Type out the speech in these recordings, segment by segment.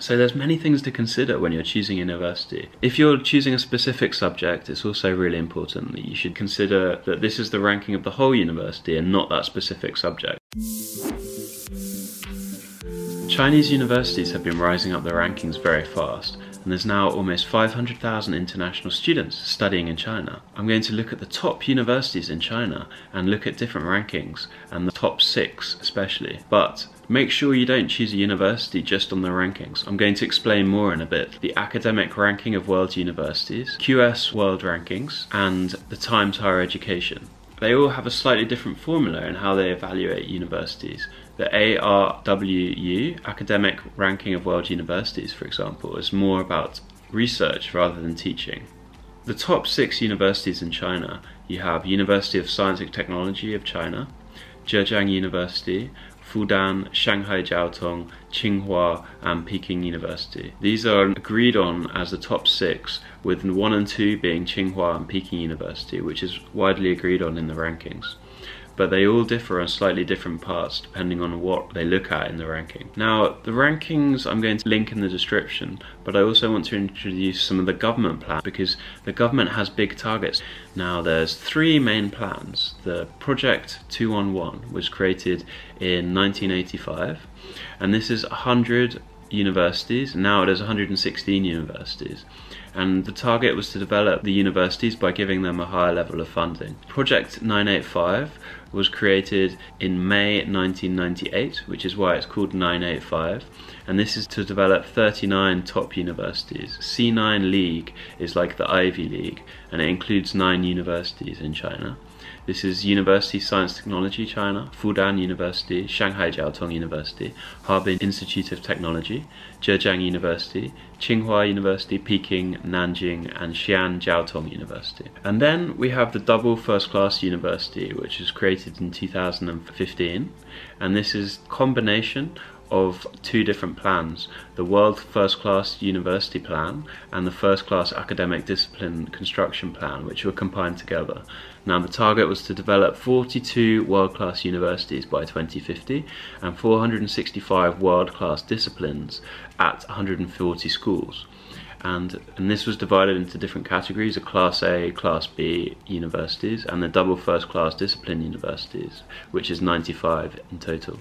So there's many things to consider when you're choosing a university. If you're choosing a specific subject, it's also really important that you should consider that this is the ranking of the whole university and not that specific subject. Chinese universities have been rising up their rankings very fast, and there's now almost 500,000 international students studying in China. I'm going to look at the top universities in China and look at different rankings, and the top six especially. But Make sure you don't choose a university just on the rankings. I'm going to explain more in a bit. The academic ranking of world universities, QS world rankings, and the Times Higher Education. They all have a slightly different formula in how they evaluate universities. The ARWU, Academic Ranking of World Universities, for example, is more about research rather than teaching. The top six universities in China, you have University of Science and Technology of China, Zhejiang University, Fudan, Shanghai Jiao Tong, Tsinghua, and Peking University. These are agreed on as the top six, with one and two being Tsinghua and Peking University, which is widely agreed on in the rankings but they all differ on slightly different parts depending on what they look at in the ranking. Now, the rankings I'm going to link in the description, but I also want to introduce some of the government plans because the government has big targets. Now, there's three main plans. The Project 211 was created in 1985, and this is 100 universities. Now it is 116 universities and the target was to develop the universities by giving them a higher level of funding. Project 985 was created in May 1998, which is why it's called 985, and this is to develop 39 top universities. C9 League is like the Ivy League, and it includes nine universities in China. This is University Science Technology China, Fudan University, Shanghai Jiao Tong University, Harbin Institute of Technology, Zhejiang University, Tsinghua University, Peking, Nanjing, and Xi'an Jiao Tong University. And then we have the double first class university, which was created in 2015, and this is combination of two different plans the World First Class University Plan and the First Class Academic Discipline Construction Plan, which were combined together. Now, the target was to develop 42 world class universities by 2050 and 465 world class disciplines at 140 schools. And, and this was divided into different categories a class A, class B universities, and the double first class discipline universities, which is 95 in total.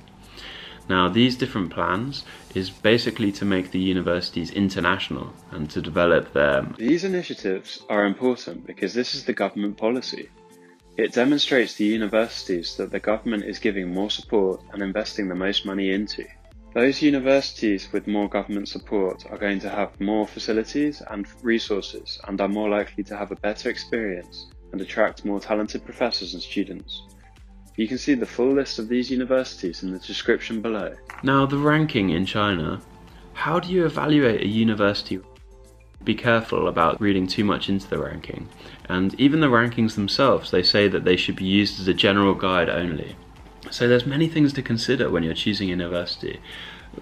Now, these different plans is basically to make the universities international and to develop them. These initiatives are important because this is the government policy. It demonstrates to universities that the government is giving more support and investing the most money into. Those universities with more government support are going to have more facilities and resources and are more likely to have a better experience and attract more talented professors and students. You can see the full list of these universities in the description below. Now the ranking in China. How do you evaluate a university? Be careful about reading too much into the ranking. And even the rankings themselves, they say that they should be used as a general guide only. So there's many things to consider when you're choosing a university.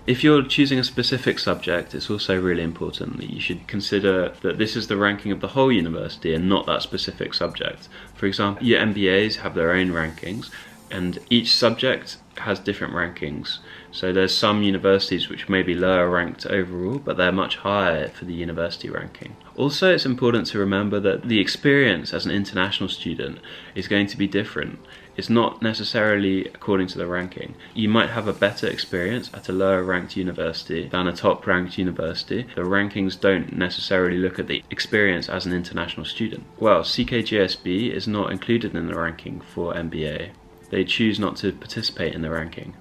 If you're choosing a specific subject, it's also really important that you should consider that this is the ranking of the whole university and not that specific subject. For example, your MBAs have their own rankings, and each subject has different rankings. So there's some universities which may be lower ranked overall, but they're much higher for the university ranking. Also, it's important to remember that the experience as an international student is going to be different. It's not necessarily according to the ranking. You might have a better experience at a lower ranked university than a top ranked university. The rankings don't necessarily look at the experience as an international student. Well, CKGSB is not included in the ranking for MBA. They choose not to participate in the ranking,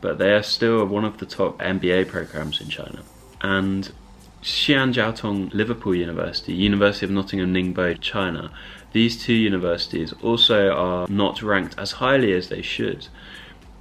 but they are still one of the top MBA programs in China. And Xi'an Jiaotong Liverpool University, University of Nottingham Ningbo, China, these two universities also are not ranked as highly as they should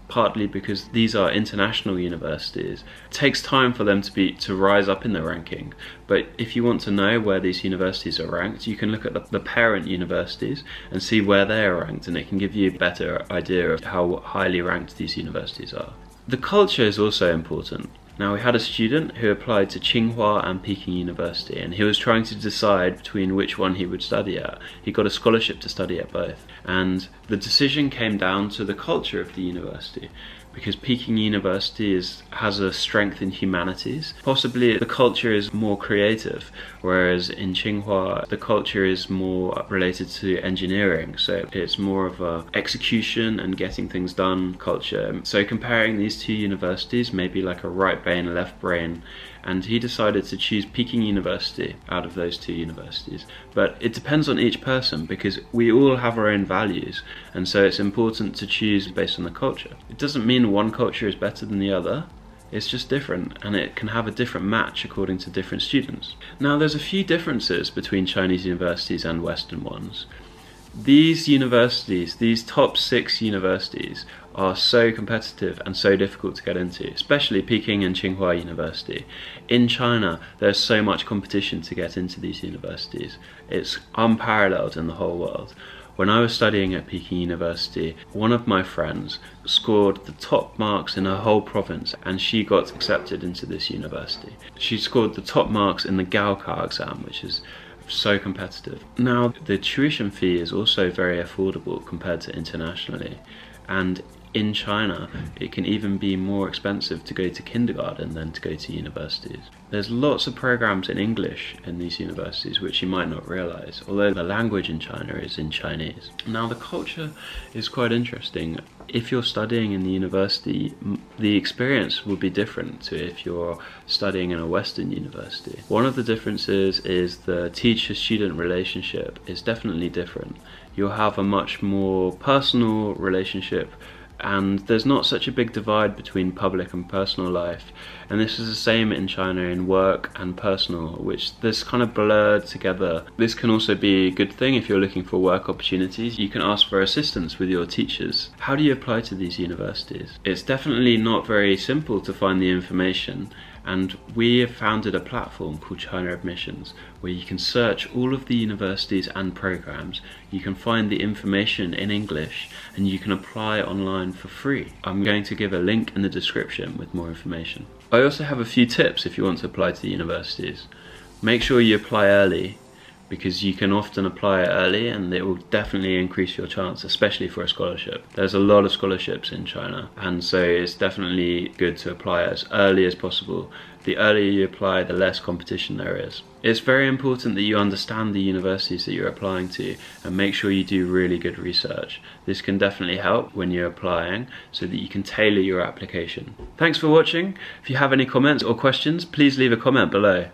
partly because these are international universities. It takes time for them to be to rise up in the ranking. But if you want to know where these universities are ranked, you can look at the, the parent universities and see where they are ranked, and it can give you a better idea of how highly ranked these universities are. The culture is also important. Now, we had a student who applied to Tsinghua and Peking University, and he was trying to decide between which one he would study at. He got a scholarship to study at both, and the decision came down to the culture of the university because Peking University is, has a strength in humanities. Possibly the culture is more creative, whereas in Tsinghua the culture is more related to engineering. So it's more of a execution and getting things done culture. So comparing these two universities, maybe like a right brain, left brain, and he decided to choose Peking University out of those two universities. But it depends on each person because we all have our own values, and so it's important to choose based on the culture. It doesn't mean one culture is better than the other. It's just different and it can have a different match according to different students. Now there's a few differences between Chinese universities and Western ones. These universities, these top six universities, are so competitive and so difficult to get into, especially Peking and Tsinghua University. In China, there's so much competition to get into these universities. It's unparalleled in the whole world. When I was studying at Peking University, one of my friends scored the top marks in her whole province and she got accepted into this university. She scored the top marks in the Gaokao exam, which is so competitive. Now, the tuition fee is also very affordable compared to internationally, and in China, it can even be more expensive to go to kindergarten than to go to universities. There's lots of programs in English in these universities which you might not realize, although the language in China is in Chinese. Now, the culture is quite interesting. If you're studying in the university, the experience will be different to if you're studying in a Western university. One of the differences is the teacher-student relationship is definitely different. You'll have a much more personal relationship and there's not such a big divide between public and personal life. And this is the same in China in work and personal which this kind of blurred together. This can also be a good thing if you're looking for work opportunities. You can ask for assistance with your teachers. How do you apply to these universities? It's definitely not very simple to find the information. And we have founded a platform called China Admissions where you can search all of the universities and programs, you can find the information in English and you can apply online for free. I'm going to give a link in the description with more information. I also have a few tips if you want to apply to the universities. Make sure you apply early because you can often apply it early and it will definitely increase your chance, especially for a scholarship. There's a lot of scholarships in China and so it's definitely good to apply as early as possible. The earlier you apply, the less competition there is. It's very important that you understand the universities that you're applying to and make sure you do really good research. This can definitely help when you're applying so that you can tailor your application. Thanks for watching. If you have any comments or questions, please leave a comment below.